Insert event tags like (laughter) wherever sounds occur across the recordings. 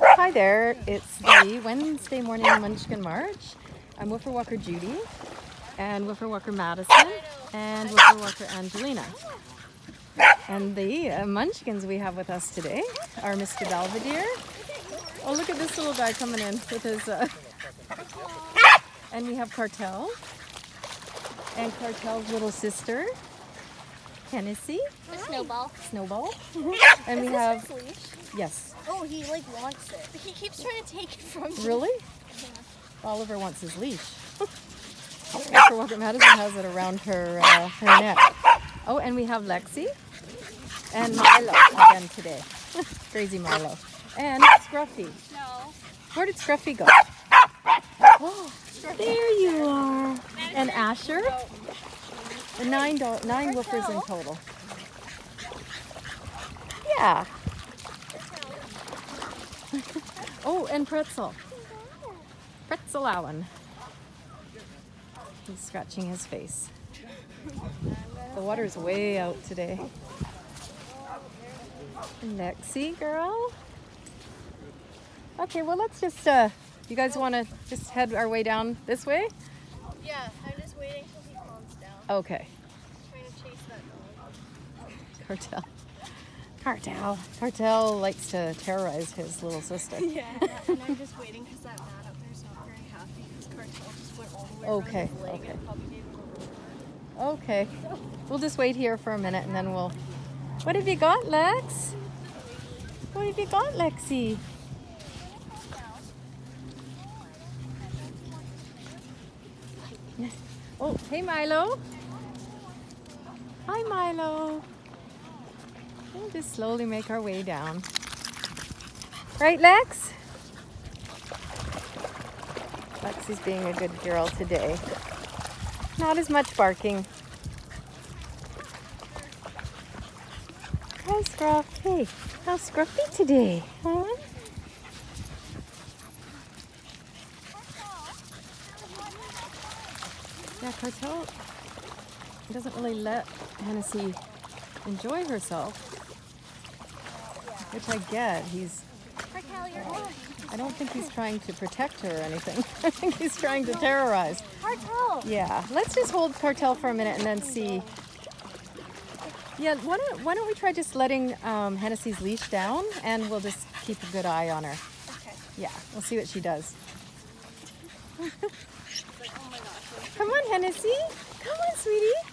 Hi there, it's the Wednesday morning Munchkin March. I'm Woofer Walker Judy and Woofer Walker Madison and Woofer Walker Angelina. And the uh, munchkins we have with us today are Mr. Belvedere. Oh, look at this little guy coming in with his. Uh... (laughs) And we have Cartel. And Cartel's little sister, Hennessy, A snowball. Snowball. (laughs) And we have, yes, Oh, he like wants it. He keeps trying to take it from me. really? Oliver wants his leash. (laughs) Mr. Walker Madison has it around her, uh, her neck. Oh, and we have Lexi and Milo again today. (laughs) Crazy Milo. And Scruffy. No. Where did Scruffy go? Oh, (gasps) (gasps) there you are. And Asher. The nine nine woofers in total. Yeah. (laughs) Oh, and Pretzel. Pretzel Allen. He's scratching his face. The water's way out today. Lexi, girl. Okay, well, let's just, uh, you guys want to just head our way down this way? Yeah, I'm just waiting till he calms down. Okay. Trying to chase that dog. Cartel. Cartel. Cartel likes to terrorize his little sister. (laughs) Yeah, and I'm just waiting because that man up there's not very happy because Cartel just went all the way Okay, around his leg okay. and probably gave him a little Okay. (laughs) We'll just wait here for a minute and then we'll. What have you got, Lex? What have you got, Lexi? Oh, hey Milo. Hi Milo. We'll just slowly make our way down. Right, Lex? Lexi's being a good girl today. Not as much barking. Hi, Scruff. Hey, how's Scruffy today? Huh? Yeah, Cartel doesn't really let Hennessy enjoy herself, which I get. He's, Cartel, you're on. I don't think he's trying to protect her or anything. (laughs) I think he's trying to terrorize. Cartel! Yeah, let's just hold Cartel for a minute and then see. Yeah, why don't, why don't we try just letting um, Hennessy's leash down and we'll just keep a good eye on her. Okay. Yeah, we'll see what she does. (laughs) Oh. Come on, Hennessy. Come on, sweetie.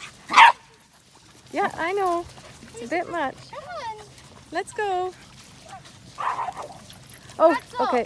Yeah, I know. It's a bit much. Come on. Let's go. Oh, okay.